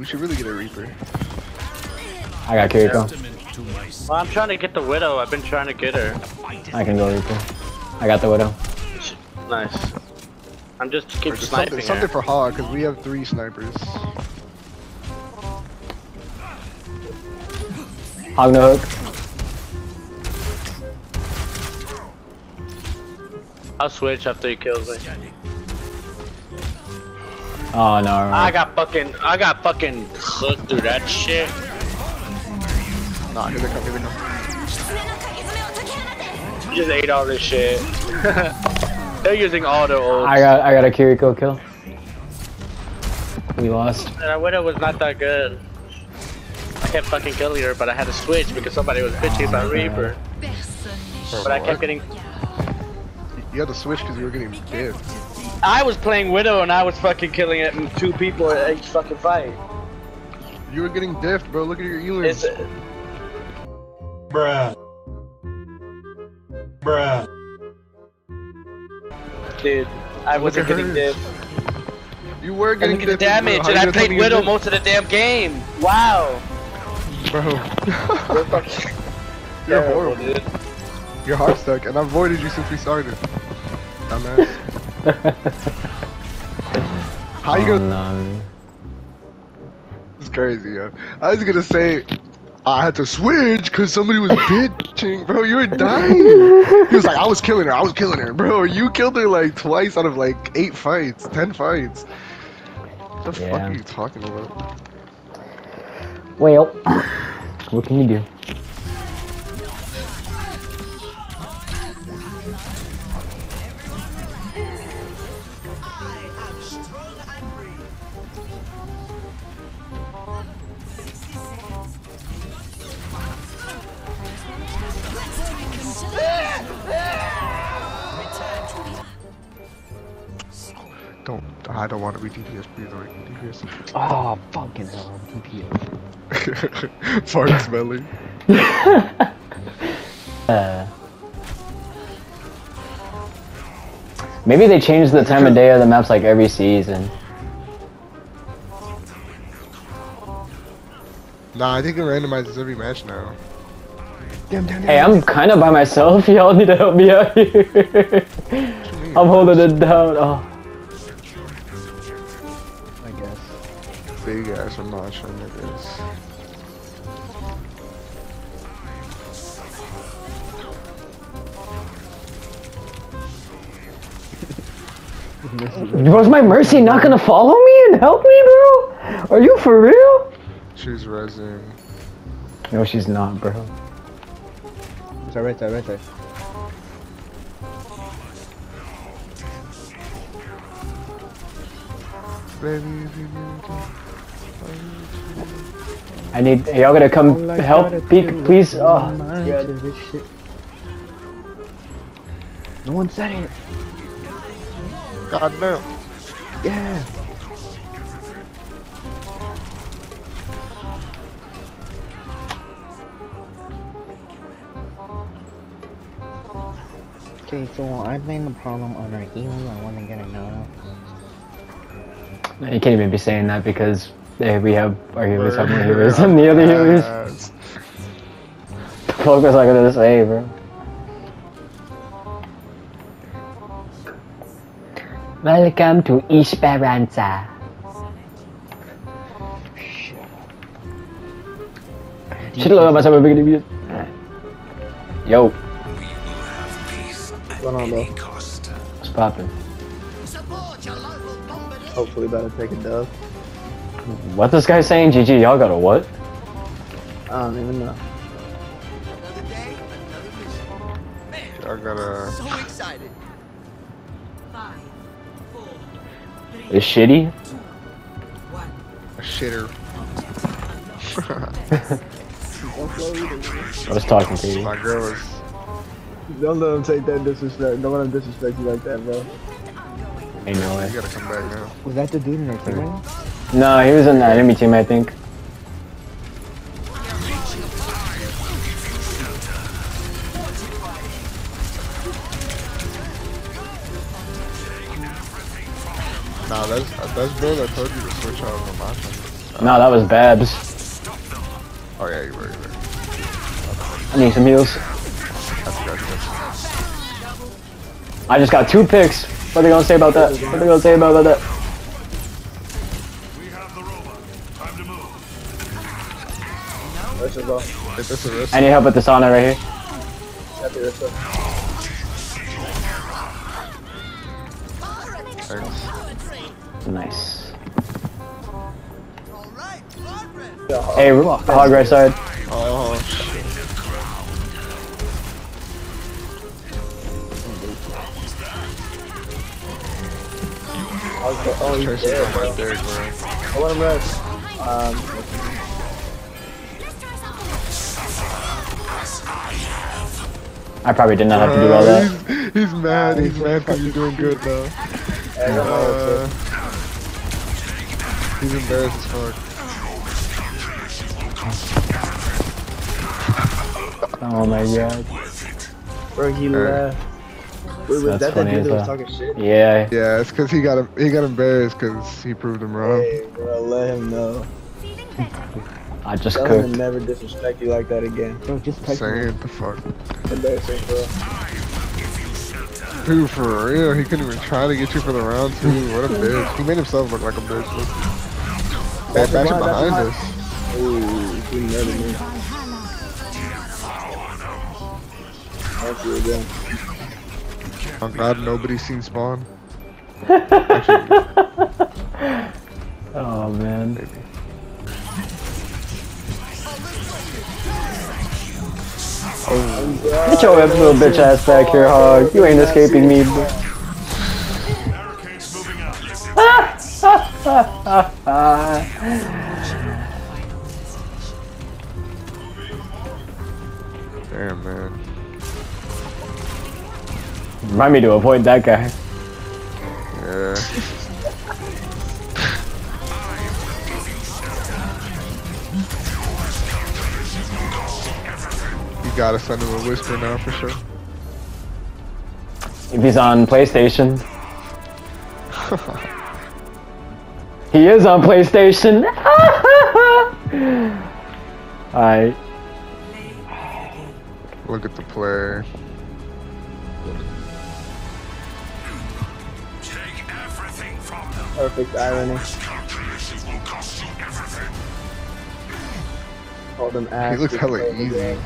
We should really get a Reaper. I got Kiriko. Well, I'm trying to get the widow. I've been trying to get her. I can go Reaper. I got the Widow. Nice. I'm just keep Or just sniping something, something her. for Hog, because we have three snipers. Hog no hook. I'll switch after he kills me. Oh no. I got fucking, I got fucking hooked through that shit. Nah, here they come, here they come. Just ate all this shit. They're using all their ults. I got I got a Kiriko kill. We lost. And That widow was not that good. I kept fucking killing her, but I had to switch because somebody was bitching about Oh, Reaper. But I kept getting. You had to switch because you were getting dead. I was playing widow and I was fucking killing it and two people at each fucking fight. You were getting diffed, bro. Look at your It's, elims. Bruh. Bruh. dude, I Look wasn't getting hers. dipped. You were I getting didn't get the damage, bro. And I played Widow didn't? most of the damn game. Wow. Bro. You're fucking You're terrible, horrible. dude. You're hard stuck, and I avoided you since we started. Dumbass. How you oh, gonna? no. It's crazy, yo. I was gonna say I had to switch because somebody was bitching, bro. You were dying. He was like, I was killing her. I was killing her, bro. You killed her like twice out of like eight fights, ten fights. What the fuck are you talking about? Well, what can you do? I don't want to be DPS. Please don't make me DPS. Oh, fucking hell. I'm DPS. Fart smelling. Uh, maybe they change the time of day of the maps like every season. Nah, I think it randomizes every match now. Damn, damn, damn. Hey, I'm kind of by myself. Y'all need to help me out here. I'm holding it down. Oh. Big ass. I'm not sure what it is. Was my mercy not gonna follow me and help me, bro? Are you for real? She's resin. No, she's not, bro. It's right there, right there. Baby, if you need to- I need y'all gonna come help, peek, please. Oh, Yeah, this shit. No one said it. God damn. Yeah. Okay, so I blame the problem on our healing. I want to get a no. you can't even be saying that because eh, we have our healers have more healers than the other healers. Yes. The fuck was I gonna say, bro? Welcome to Esperanza. Shit, look at myself a big idiot. Yo, What's going on, bro? what's poppin'? Hopefully, better take a dub. What this guy saying? GG, y'all got a what? I don't even know. I gotta. It's shitty. A shitter. I was talking to you. My girl is. Don't let him take that disrespect. Don't let him disrespect you like that, bro. Ain't no way. You gotta come back now. Was that the dude in our team right now? No, he was in the enemy team, I think. Nah, that's that's bro that told you to switch out of the match. No, that was Babs. Oh yeah, you were. You were. I need some heals. I forgot. you. I just got two picks. What are they gonna say about that? What are they gonna say about that? First of all, Hit this a risk. I need help with the sauna right here. happy this one. Thanks. Nice. Hey, hog right side. Okay, oh, he's Tracer's dead, on bro. my dick, bro. I want him rest. Um, I probably did not have to do all that. Uh, he's, he's mad. He's mad because you're doing good though. I don't know Uh, he's embarrassed as fuck. Oh my god. to- Bro, he left. Wait, was That's that that dude as that was talking shit? Yeah. Yeah, it's because he got him he got embarrassed because he proved him wrong. Hey, bro, let him know. I just Tell him to cooked. never disrespect you like that again. Bro, just text Saying me. what the fuck. Embarrassing, bro. Dude, for real, he couldn't even try to get you for the round two. What a bitch. He made himself look like a bitch. Look. Hey, That's back behind, that's behind behind. us. Ooh, he murdered me. Thank you again. Oh glad nobody's seen Spawn. Oh man. Get your little bitch ass back here, hog. You ain't escaping me. bro. Barricades moving out. Damn, man. Remind me to avoid that guy. Yeah. You gotta send him a whisper now for sure. If he's on PlayStation. he is on PlayStation. Alright. Look at the play. Perfect irony. Cost. Hold him He looks hella easy. game.